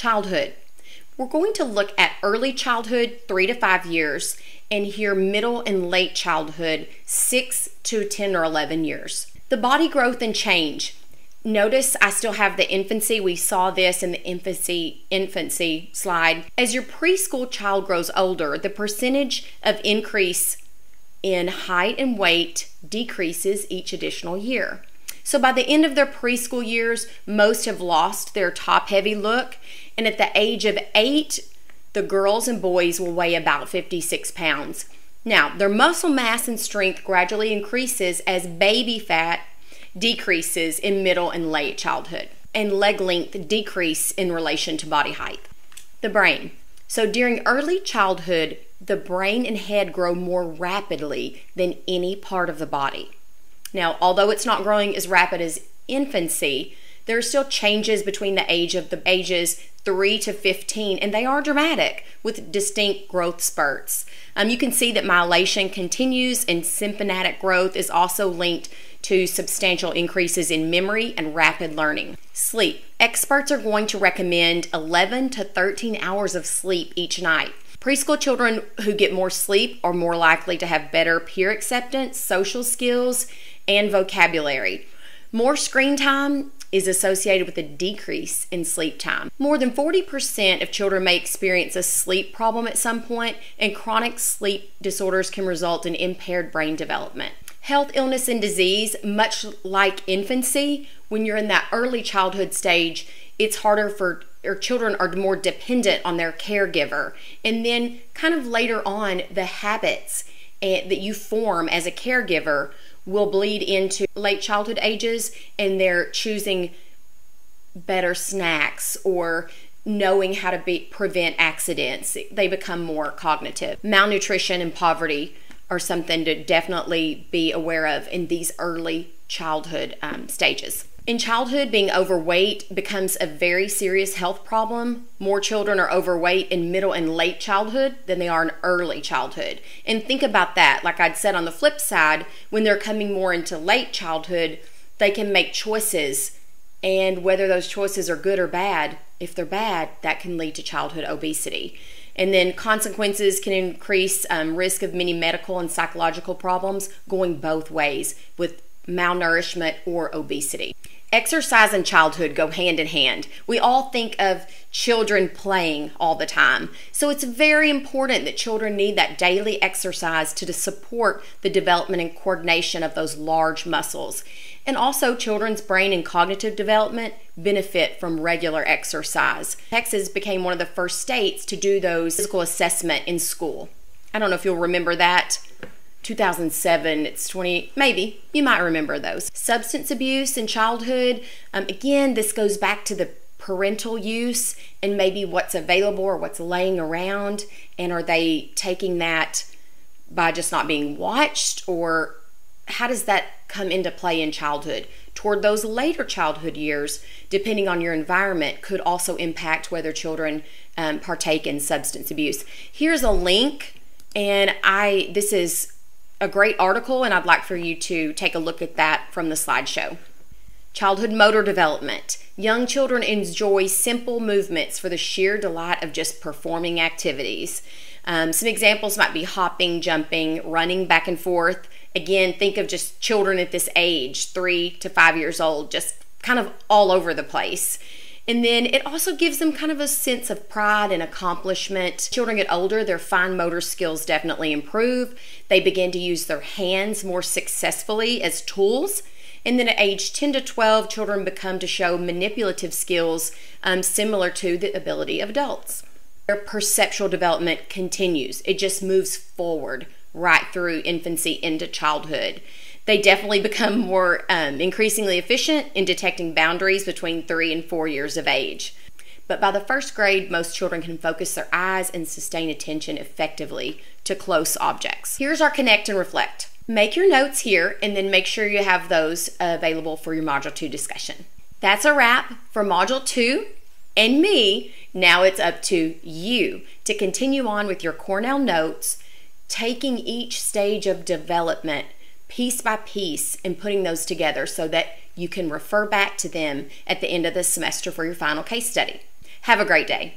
childhood. We're going to look at early childhood, three to five years, and here middle and late childhood, six to 10 or 11 years. The body growth and change. Notice I still have the infancy. We saw this in the infancy infancy slide. As your preschool child grows older, the percentage of increase in height and weight decreases each additional year. So by the end of their preschool years, most have lost their top heavy look, and at the age of 8, the girls and boys will weigh about 56 pounds. Now, their muscle mass and strength gradually increases as baby fat decreases in middle and late childhood, and leg length decrease in relation to body height. The brain. So during early childhood, the brain and head grow more rapidly than any part of the body. Now, although it's not growing as rapid as infancy, there are still changes between the age of the ages 3 to 15, and they are dramatic with distinct growth spurts. Um, you can see that myelination continues, and symptomatic growth is also linked to substantial increases in memory and rapid learning. Sleep. Experts are going to recommend 11 to 13 hours of sleep each night. Preschool children who get more sleep are more likely to have better peer acceptance, social skills, and vocabulary. More screen time is associated with a decrease in sleep time. More than 40% of children may experience a sleep problem at some point, and chronic sleep disorders can result in impaired brain development. Health, illness, and disease, much like infancy, when you're in that early childhood stage, it's harder for or children are more dependent on their caregiver. And then, kind of later on, the habits eh, that you form as a caregiver will bleed into late childhood ages and they're choosing better snacks or knowing how to be, prevent accidents. They become more cognitive. Malnutrition and poverty are something to definitely be aware of in these early childhood um, stages. In childhood, being overweight becomes a very serious health problem. More children are overweight in middle and late childhood than they are in early childhood. And think about that. Like I'd said on the flip side, when they're coming more into late childhood, they can make choices. And whether those choices are good or bad, if they're bad, that can lead to childhood obesity. And then consequences can increase um, risk of many medical and psychological problems going both ways with malnourishment or obesity. Exercise and childhood go hand in hand. We all think of children playing all the time. So it's very important that children need that daily exercise to support the development and coordination of those large muscles. And also, children's brain and cognitive development benefit from regular exercise. Texas became one of the first states to do those physical assessment in school. I don't know if you'll remember that 2007 it's 20 maybe you might remember those. Substance abuse in childhood um, again this goes back to the parental use and maybe what's available or what's laying around and are they taking that by just not being watched or how does that come into play in childhood? Toward those later childhood years depending on your environment could also impact whether children um, partake in substance abuse. Here's a link and i this is a great article, and I'd like for you to take a look at that from the slideshow. Childhood motor development. Young children enjoy simple movements for the sheer delight of just performing activities. Um, some examples might be hopping, jumping, running back and forth. Again, think of just children at this age, three to five years old, just kind of all over the place. And then it also gives them kind of a sense of pride and accomplishment. Children get older, their fine motor skills definitely improve. They begin to use their hands more successfully as tools. And then at age 10 to 12, children become to show manipulative skills um, similar to the ability of adults. Their perceptual development continues, it just moves forward right through infancy into childhood they definitely become more um, increasingly efficient in detecting boundaries between three and four years of age. But by the first grade, most children can focus their eyes and sustain attention effectively to close objects. Here's our connect and reflect. Make your notes here and then make sure you have those available for your Module 2 discussion. That's a wrap for Module 2 and me. Now it's up to you to continue on with your Cornell notes, taking each stage of development piece by piece and putting those together so that you can refer back to them at the end of the semester for your final case study. Have a great day.